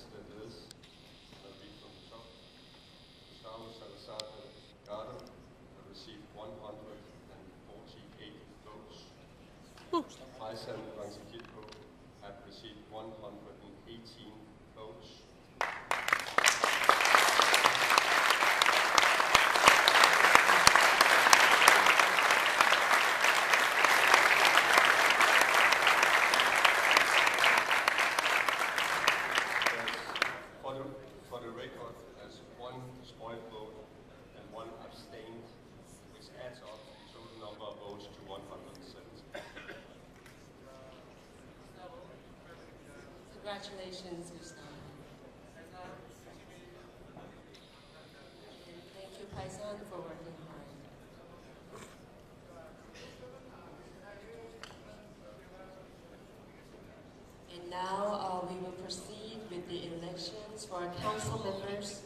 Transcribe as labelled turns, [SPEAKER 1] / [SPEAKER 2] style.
[SPEAKER 1] I'll read from the top. Gustavo Salazar Delgado have received 148 votes. Paisan Rangsikitpho have received 118 votes. For the, for the record, there's one spoiled vote and one abstained, which adds up the total number of votes to 170.
[SPEAKER 2] Congratulations, Gustavo. And thank you, Paisan, for working hard. And now uh, for our council members